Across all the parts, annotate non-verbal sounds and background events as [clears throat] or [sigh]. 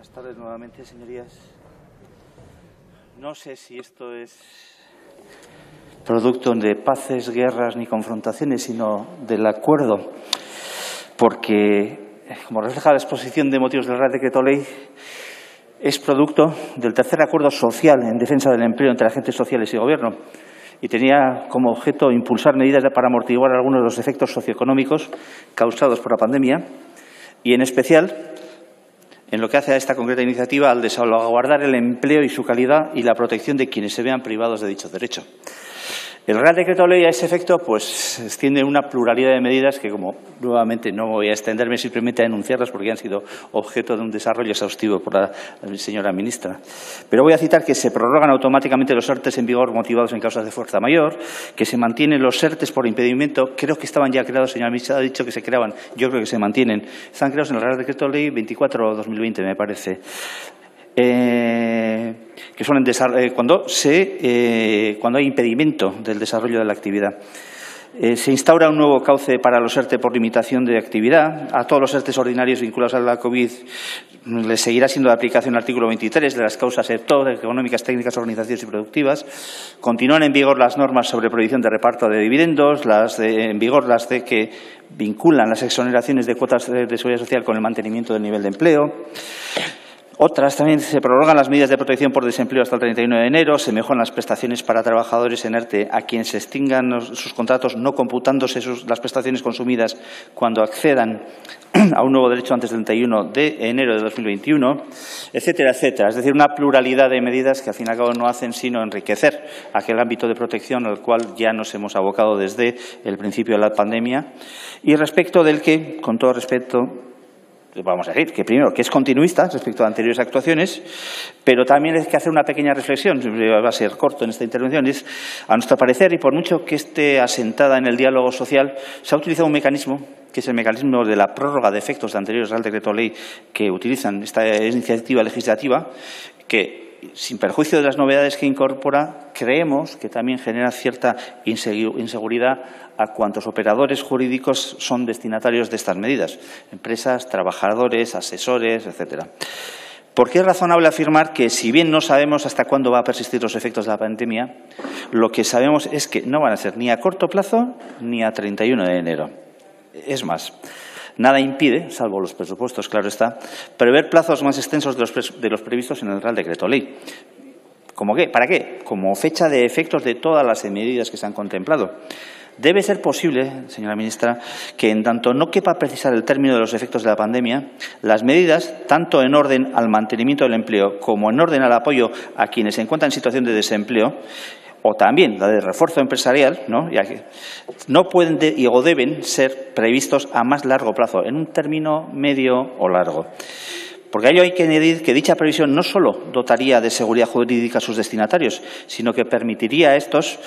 Buenas tardes nuevamente, señorías. No sé si esto es producto de paces, guerras ni confrontaciones, sino del acuerdo, porque, como refleja la exposición de motivos del Real Decreto Ley, es producto del tercer acuerdo social en defensa del empleo entre agentes sociales y Gobierno y tenía como objeto impulsar medidas para amortiguar algunos de los efectos socioeconómicos causados por la pandemia y, en especial, en lo que hace a esta concreta iniciativa al de salvaguardar el empleo y su calidad y la protección de quienes se vean privados de dicho derecho. El Real Decreto Ley a ese efecto pues extiende una pluralidad de medidas que, como nuevamente no voy a extenderme simplemente a enunciarlas porque han sido objeto de un desarrollo exhaustivo por la señora ministra. Pero voy a citar que se prorrogan automáticamente los ERTES en vigor motivados en causas de fuerza mayor, que se mantienen los ERTES por impedimento, creo que estaban ya creados, señora ministra ha dicho que se creaban, yo creo que se mantienen, están creados en el Real Decreto Ley 24-2020, me parece. Eh, que son eh, cuando, se, eh, cuando hay impedimento del desarrollo de la actividad. se instaura un nuevo cauce para los ERTE por limitación de actividad. A todos los ERTE ordinarios vinculados a la COVID les seguirá siendo de aplicación el artículo 23 de las causas sector, económicas, técnicas, organizaciones y productivas. Continúan en vigor las normas sobre prohibición de reparto de dividendos, las en vigor las de que vinculan las exoneraciones de cuotas de seguridad social con el mantenimiento del nivel de empleo. Otras también se prorrogan las medidas de protección por desempleo hasta el 31 de enero, se mejoran las prestaciones para trabajadores en ERTE a quienes se extingan sus contratos no computándose las prestaciones consumidas cuando accedan [clears throat] a un nuevo derecho antes del 31 de enero de 2021, etcétera, etcétera. Es decir, una pluralidad de medidas que al fin y al cabo no hacen sino enriquecer aquel ámbito de protección al cual ya nos hemos abocado desde el principio de la pandemia y respecto del que, con todo respeto, vamos a decir, que primero, que es continuista respecto a anteriores actuaciones, pero también hay que hacer una pequeña reflexión, va a ser corto en esta intervención, es, a nuestro parecer, y por mucho que esté asentada en el diálogo social, se ha utilizado un mecanismo, que es el mecanismo de la prórroga de efectos de anteriores al decreto ley que utilizan esta iniciativa legislativa, que sin perjuicio de las novedades que incorpora, creemos que también genera cierta inseguridad a cuantos operadores jurídicos son destinatarios de estas medidas, empresas, trabajadores, asesores, etcétera. ¿Por qué es razonable afirmar que, si bien no sabemos hasta cuándo va a persistir los efectos de la pandemia, lo que sabemos es que no van a ser ni a corto plazo ni a 31 de enero? Es más, Nada impide, salvo los presupuestos, claro está, prever plazos más extensos de los, de los previstos en el Real Decreto Ley. ¿Cómo qué? ¿Para qué? Como fecha de efectos de todas las medidas que se han contemplado. Debe ser posible, señora ministra, que en tanto no quepa precisar el término de los efectos de la pandemia, las medidas, tanto en orden al mantenimiento del empleo como en orden al apoyo a quienes se encuentran en situación de desempleo, o también la de refuerzo empresarial, ¿no? No pueden o deben ser previstos a más largo plazo, en un término medio o largo. Porque a ello hay que añadir que dicha previsión no solo dotaría de seguridad jurídica a sus destinatarios, sino que permitiría a estos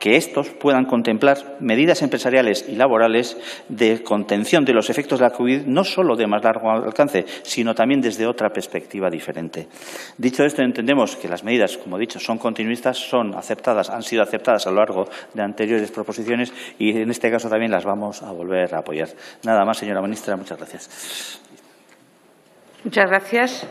que estos puedan contemplar medidas empresariales y laborales de contención de los efectos de la COVID, no solo de más largo alcance, sino también desde otra perspectiva diferente. Dicho esto, entendemos que las medidas, como he dicho, son continuistas, son aceptadas, han sido aceptadas a lo largo de anteriores proposiciones y en este caso también las vamos a volver a apoyar. Nada más, señora ministra. Muchas gracias. Muchas gracias.